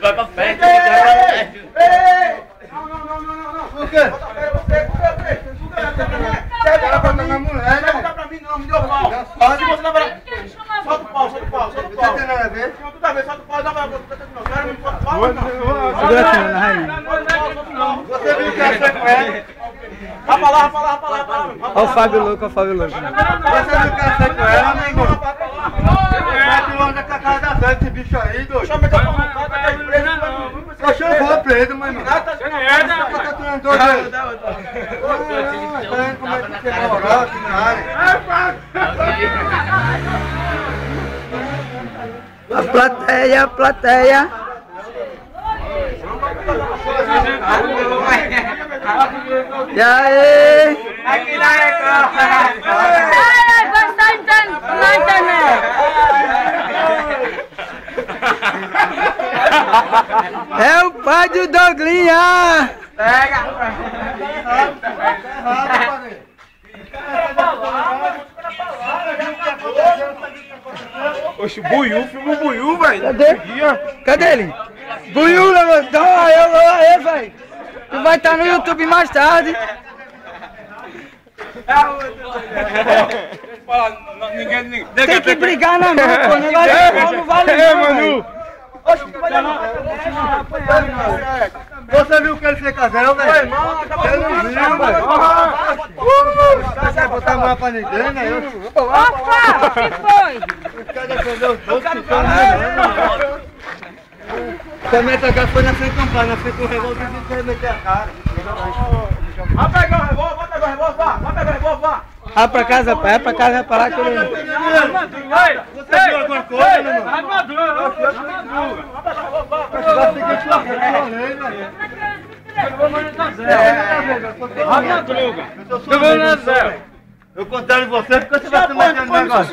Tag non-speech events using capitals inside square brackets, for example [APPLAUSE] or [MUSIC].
Vai pra frente, vai pra Não, não, não, não, não, não. Por quê? Bota a cara você, por quê? Você. Você Ela pra na mulher, né? Não dá pra mim não, me deu pau. Pode você pra... Chama Solta o pau, solta o pau, solta o Você pau. tem nada a ver? Não, tudo a ver, solta o pau, dá pra... Não, quero me solta o pau, não. Solta o pau, solta o pau. Você viu que foi com ela? Vai pra lá, vai pra lá, vai pra lá, vai. Olha o Fábio louco, olha o Fábio louco. Você viu que ela foi com ela, velha esse bicho aí, doido. Chama esse pau, não, tá aí preso, não. Oxe, eu vou preso, irmão. Ah, tá sendo Por merda. que tá tirando dois? Ah, tá vendo como é que você é moral aqui na área? A plateia, a plateia. E aí? Aqui na Record. Ai, vai estar entrando na internet. É o pai do Doglinha! Oxe, buiu, filma o buiu, velho. Cadê? Cadê ele? Buiu levantou, eu vou aí, velho. Tu vai estar no YouTube mais tarde. Ninguém, ninguém. Tem que brigar na mão, pô. Não vale, [LAUGHS] não vale não, velho. Você viu que ele fez casal, velho? Foi, Eu não vi, velho. Você quer botar a mão pra ninguém, né? Eu Opa, o que foi? quero defender os outros que estão me Também tocar foi na frente do pai, na frente do revólver, e quer meter a cara. Vai pegar o revólver, vai pegar o revólver, vá. Vai pegar o revólver, vá. Vai pra casa, pai. Vai pra casa, vai parar com ele. Você viu alguma coisa, meu irmão? Vai pegar o revólver, vá. Vai seguir lei, velho. Eu contrário de você, porque você vai se meter no negócio.